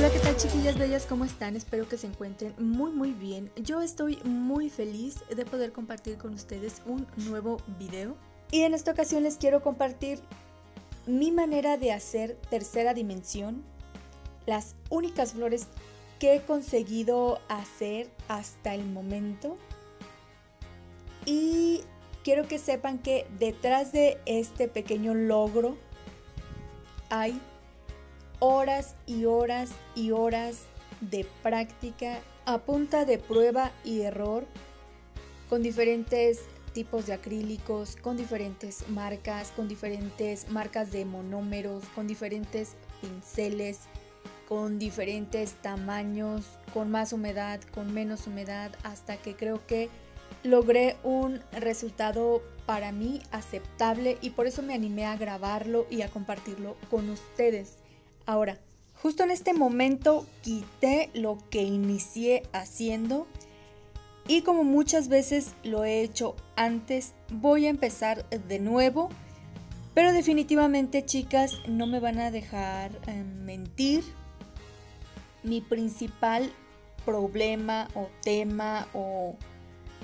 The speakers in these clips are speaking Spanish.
Hola, ¿qué tal chiquillas bellas? ¿Cómo están? Espero que se encuentren muy muy bien. Yo estoy muy feliz de poder compartir con ustedes un nuevo video. Y en esta ocasión les quiero compartir mi manera de hacer tercera dimensión. Las únicas flores que he conseguido hacer hasta el momento. Y quiero que sepan que detrás de este pequeño logro hay horas y horas y horas de práctica a punta de prueba y error con diferentes tipos de acrílicos, con diferentes marcas, con diferentes marcas de monómeros, con diferentes pinceles, con diferentes tamaños, con más humedad, con menos humedad, hasta que creo que logré un resultado para mí aceptable y por eso me animé a grabarlo y a compartirlo con ustedes. Ahora, justo en este momento quité lo que inicié haciendo y como muchas veces lo he hecho antes, voy a empezar de nuevo. Pero definitivamente chicas, no me van a dejar eh, mentir. Mi principal problema o tema o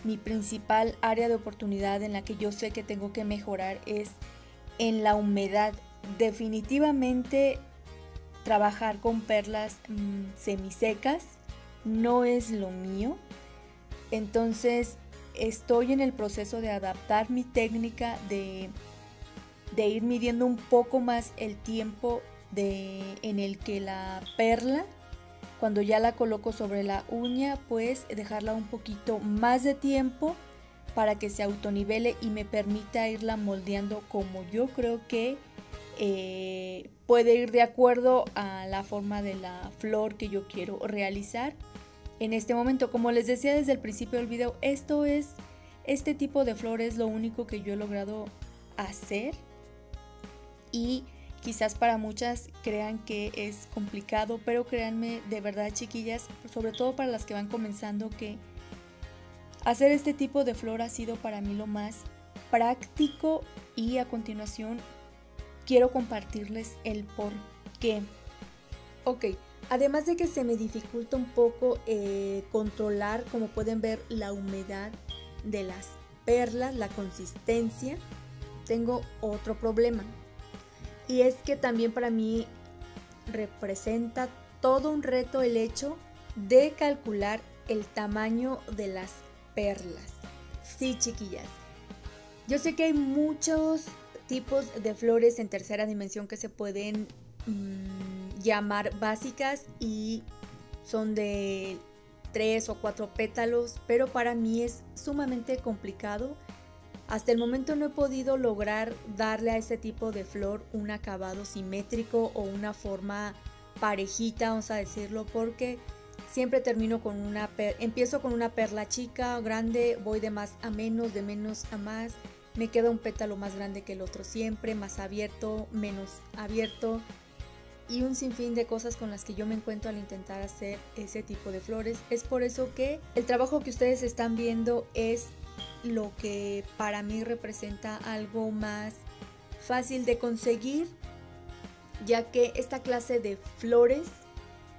mi principal área de oportunidad en la que yo sé que tengo que mejorar es en la humedad. Definitivamente trabajar con perlas mm, semisecas no es lo mío. Entonces estoy en el proceso de adaptar mi técnica, de, de ir midiendo un poco más el tiempo de, en el que la perla, cuando ya la coloco sobre la uña, pues dejarla un poquito más de tiempo para que se autonivele y me permita irla moldeando como yo creo que eh, puede ir de acuerdo a la forma de la flor que yo quiero realizar. En este momento, como les decía desde el principio del video, esto es, este tipo de flor es lo único que yo he logrado hacer. Y quizás para muchas crean que es complicado, pero créanme de verdad chiquillas, sobre todo para las que van comenzando, que hacer este tipo de flor ha sido para mí lo más práctico y a continuación quiero compartirles el por qué. Ok, además de que se me dificulta un poco eh, controlar, como pueden ver, la humedad de las perlas, la consistencia, tengo otro problema. Y es que también para mí representa todo un reto el hecho de calcular el tamaño de las perlas. Sí, chiquillas. Yo sé que hay muchos tipos de flores en tercera dimensión que se pueden mm, llamar básicas y son de tres o cuatro pétalos, pero para mí es sumamente complicado. Hasta el momento no he podido lograr darle a ese tipo de flor un acabado simétrico o una forma parejita, vamos a decirlo, porque siempre termino con una empiezo con una perla chica o grande, voy de más a menos, de menos a más me queda un pétalo más grande que el otro siempre, más abierto, menos abierto y un sinfín de cosas con las que yo me encuentro al intentar hacer ese tipo de flores. Es por eso que el trabajo que ustedes están viendo es lo que para mí representa algo más fácil de conseguir, ya que esta clase de flores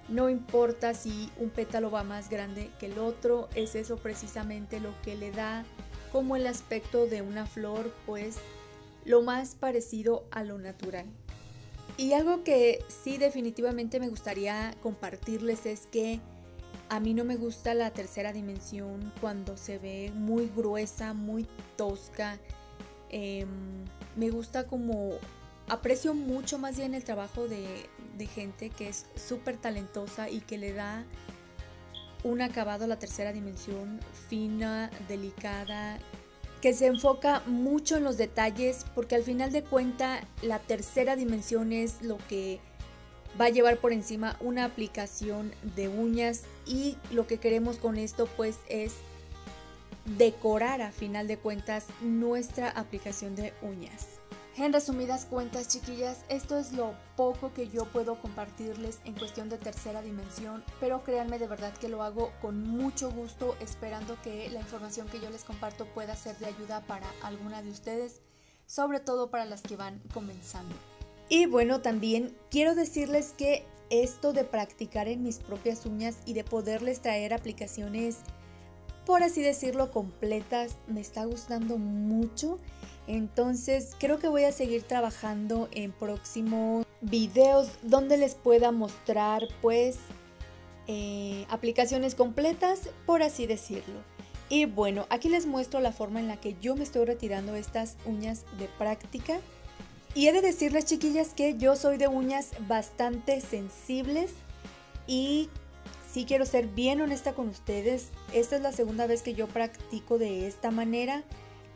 no importa si un pétalo va más grande que el otro, es eso precisamente lo que le da como el aspecto de una flor, pues lo más parecido a lo natural. Y algo que sí definitivamente me gustaría compartirles es que a mí no me gusta la tercera dimensión cuando se ve muy gruesa, muy tosca. Em, me gusta como aprecio mucho más bien el trabajo de, de gente que es súper talentosa y que le da un acabado a la tercera dimensión fina, delicada, que se enfoca mucho en los detalles porque al final de cuenta la tercera dimensión es lo que va a llevar por encima una aplicación de uñas y lo que queremos con esto pues es decorar a final de cuentas nuestra aplicación de uñas. En resumidas cuentas, chiquillas, esto es lo poco que yo puedo compartirles en cuestión de tercera dimensión, pero créanme de verdad que lo hago con mucho gusto, esperando que la información que yo les comparto pueda ser de ayuda para alguna de ustedes, sobre todo para las que van comenzando. Y bueno, también quiero decirles que esto de practicar en mis propias uñas y de poderles traer aplicaciones, por así decirlo, completas, me está gustando mucho. Entonces creo que voy a seguir trabajando en próximos videos donde les pueda mostrar pues eh, aplicaciones completas, por así decirlo. Y bueno, aquí les muestro la forma en la que yo me estoy retirando estas uñas de práctica. Y he de decirles chiquillas que yo soy de uñas bastante sensibles y si quiero ser bien honesta con ustedes, esta es la segunda vez que yo practico de esta manera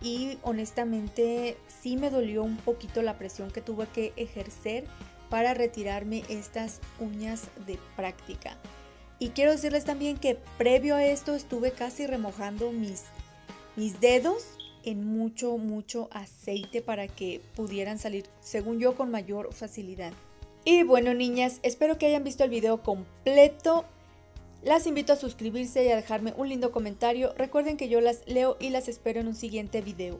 y honestamente sí me dolió un poquito la presión que tuve que ejercer para retirarme estas uñas de práctica. Y quiero decirles también que previo a esto estuve casi remojando mis, mis dedos en mucho, mucho aceite para que pudieran salir, según yo, con mayor facilidad. Y bueno, niñas, espero que hayan visto el video completo. Las invito a suscribirse y a dejarme un lindo comentario. Recuerden que yo las leo y las espero en un siguiente video.